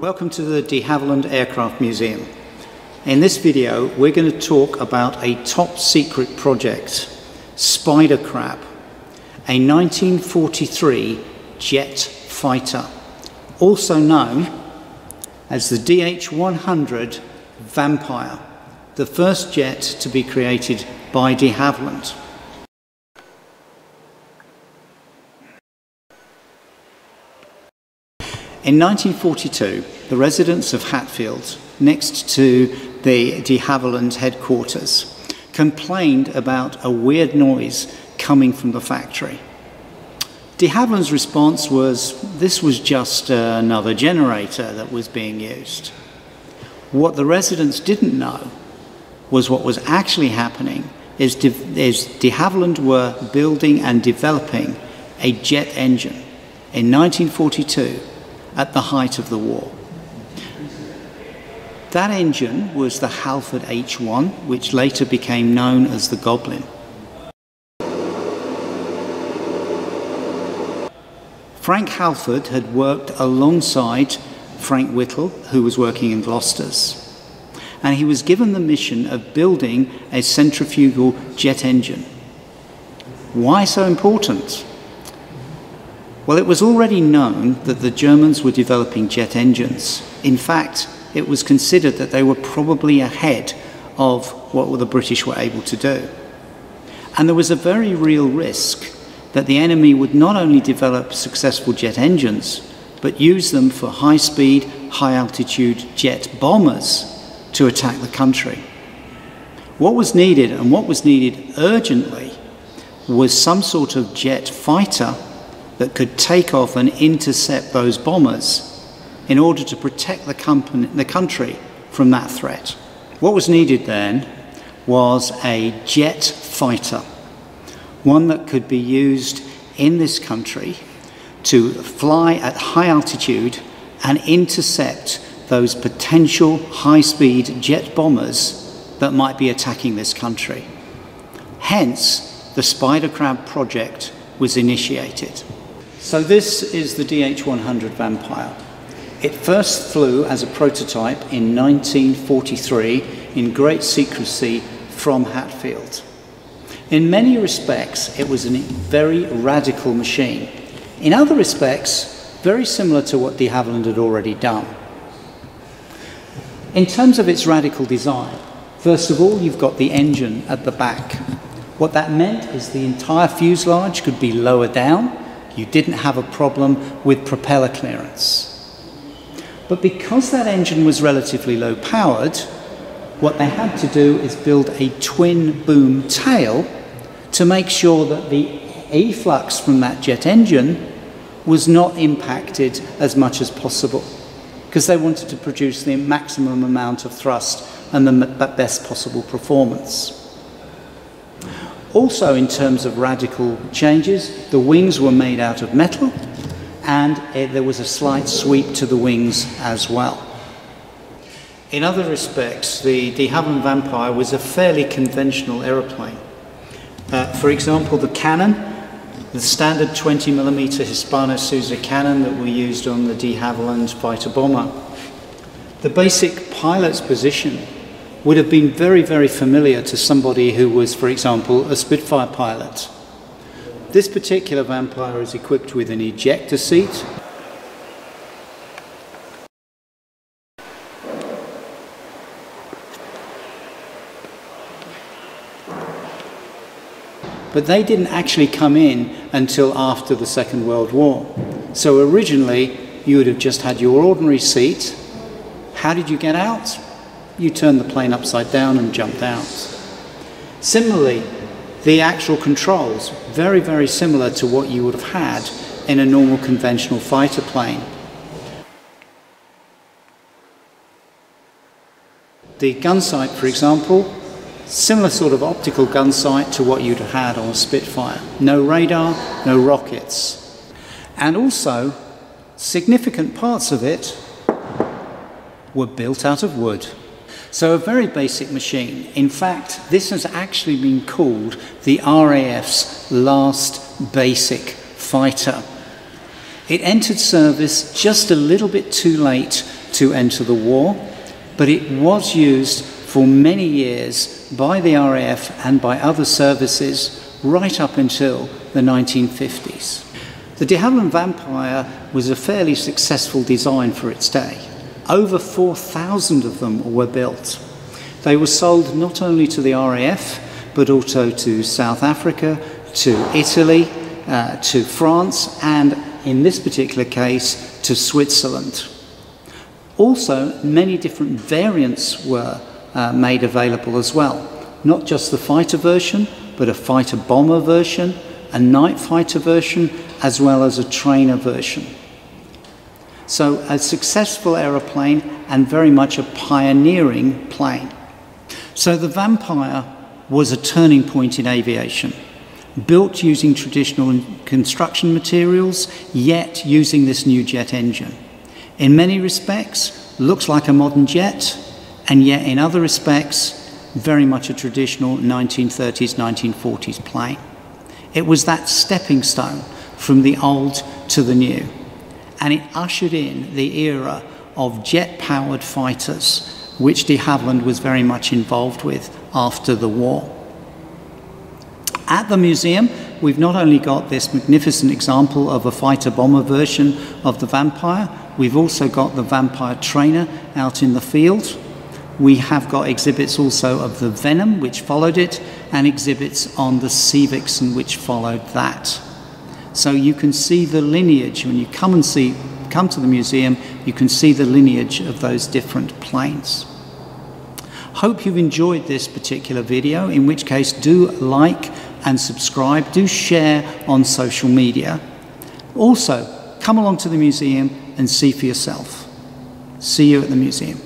Welcome to the de Havilland Aircraft Museum. In this video, we're going to talk about a top secret project, Spider Crab, a 1943 jet fighter, also known as the DH-100 Vampire, the first jet to be created by de Havilland. In 1942, the residents of Hatfield, next to the de Havilland headquarters, complained about a weird noise coming from the factory. De Havilland's response was this was just another generator that was being used. What the residents didn't know was what was actually happening is de, is de Havilland were building and developing a jet engine in 1942 at the height of the war. That engine was the Halford H1, which later became known as the Goblin. Frank Halford had worked alongside Frank Whittle, who was working in Gloucester's, and he was given the mission of building a centrifugal jet engine. Why so important? Well, it was already known that the Germans were developing jet engines. In fact, it was considered that they were probably ahead of what the British were able to do. And there was a very real risk that the enemy would not only develop successful jet engines, but use them for high speed, high altitude jet bombers to attack the country. What was needed, and what was needed urgently, was some sort of jet fighter that could take off and intercept those bombers in order to protect the, company, the country from that threat. What was needed then was a jet fighter one that could be used in this country to fly at high altitude and intercept those potential high speed jet bombers that might be attacking this country. Hence, the Spider Crab project was initiated. So, this is the DH 100 Vampire. It first flew as a prototype in 1943 in great secrecy from Hatfield. In many respects, it was a very radical machine. In other respects, very similar to what de Havilland had already done. In terms of its radical design, first of all, you've got the engine at the back. What that meant is the entire fuselage could be lower down. You didn't have a problem with propeller clearance. But because that engine was relatively low powered, what they had to do is build a twin boom tail to make sure that the efflux from that jet engine was not impacted as much as possible because they wanted to produce the maximum amount of thrust and the best possible performance. Also, in terms of radical changes, the wings were made out of metal and it, there was a slight sweep to the wings as well. In other respects, the de Havilland Vampire was a fairly conventional aeroplane. Uh, for example, the cannon, the standard 20mm Hispano-Suiza cannon that we used on the de Havilland fighter bomber. The basic pilot's position would have been very, very familiar to somebody who was, for example, a Spitfire pilot. This particular Vampire is equipped with an ejector seat, but they didn't actually come in until after the Second World War. So originally, you would have just had your ordinary seat. How did you get out? You turned the plane upside down and jumped out. Similarly, the actual controls, very, very similar to what you would have had in a normal conventional fighter plane. The gun sight, for example, Similar sort of optical gun sight to what you'd have had on a Spitfire. No radar, no rockets. And also, significant parts of it were built out of wood. So, a very basic machine. In fact, this has actually been called the RAF's last basic fighter. It entered service just a little bit too late to enter the war, but it was used for many years by the RAF and by other services right up until the 1950s. The de Havilland Vampire was a fairly successful design for its day. Over 4,000 of them were built. They were sold not only to the RAF, but also to South Africa, to Italy, uh, to France, and in this particular case, to Switzerland. Also, many different variants were uh, made available as well. Not just the fighter version, but a fighter bomber version, a night fighter version, as well as a trainer version. So, a successful aeroplane and very much a pioneering plane. So, the Vampire was a turning point in aviation. Built using traditional construction materials, yet using this new jet engine. In many respects, looks like a modern jet, and yet in other respects, very much a traditional 1930s, 1940s plane. It was that stepping stone from the old to the new. And it ushered in the era of jet powered fighters, which de Havilland was very much involved with after the war. At the museum, we've not only got this magnificent example of a fighter bomber version of the Vampire, we've also got the Vampire trainer out in the field. We have got exhibits also of the Venom, which followed it, and exhibits on the Sea Vixen, which followed that. So you can see the lineage when you come and see, come to the museum. You can see the lineage of those different planes. Hope you've enjoyed this particular video. In which case, do like and subscribe. Do share on social media. Also, come along to the museum and see for yourself. See you at the museum.